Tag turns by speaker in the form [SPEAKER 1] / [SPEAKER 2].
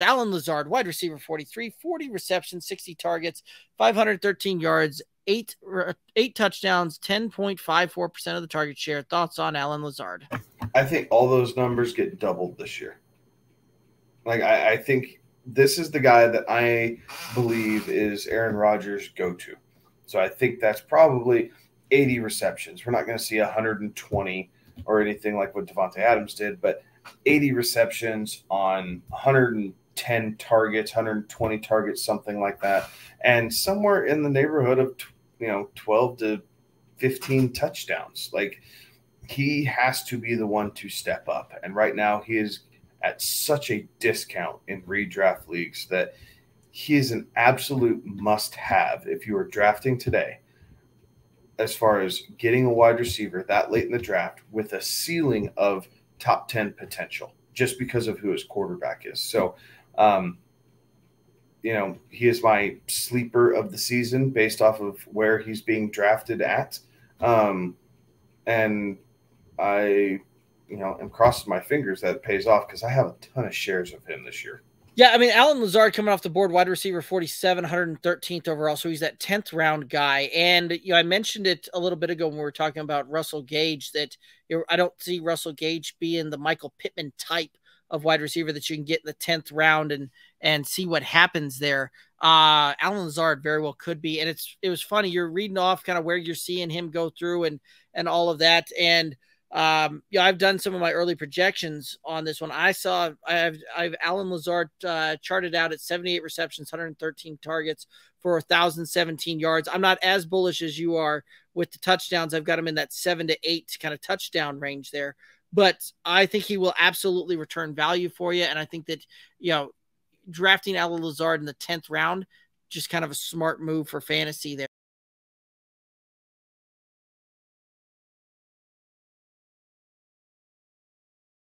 [SPEAKER 1] Allen Lazard, wide receiver 43, 40 receptions, 60 targets, 513 yards, eight eight touchdowns, 10.54% of the target share. Thoughts on Allen Lazard?
[SPEAKER 2] I think all those numbers get doubled this year. Like I, I think this is the guy that I believe is Aaron Rodgers' go-to. So I think that's probably 80 receptions. We're not going to see 120 or anything like what Davante Adams did, but 80 receptions on 110 targets, 120 targets, something like that, and somewhere in the neighborhood of you know 12 to 15 touchdowns. Like he has to be the one to step up, and right now he is at such a discount in redraft leagues that he is an absolute must-have if you are drafting today as far as getting a wide receiver that late in the draft with a ceiling of top 10 potential just because of who his quarterback is. So, um, you know, he is my sleeper of the season based off of where he's being drafted at. Um, and I, you know, am crossing my fingers that it pays off because I have a ton of shares of him this year.
[SPEAKER 1] Yeah, I mean, Allen Lazard coming off the board, wide receiver 47, 113th overall. So he's that 10th round guy. And, you know, I mentioned it a little bit ago when we were talking about Russell Gage that you know, I don't see Russell Gage being the Michael Pittman type of wide receiver that you can get in the 10th round and and see what happens there. Uh Allen Lazard very well could be. And it's it was funny. You're reading off kind of where you're seeing him go through and and all of that. And um, yeah, I've done some of my early projections on this one. I saw I have I've Allen Lazard uh, charted out at 78 receptions, 113 targets for 1,017 yards. I'm not as bullish as you are with the touchdowns. I've got him in that seven to eight kind of touchdown range there, but I think he will absolutely return value for you. And I think that you know drafting Allen Lazard in the 10th round just kind of a smart move for fantasy there.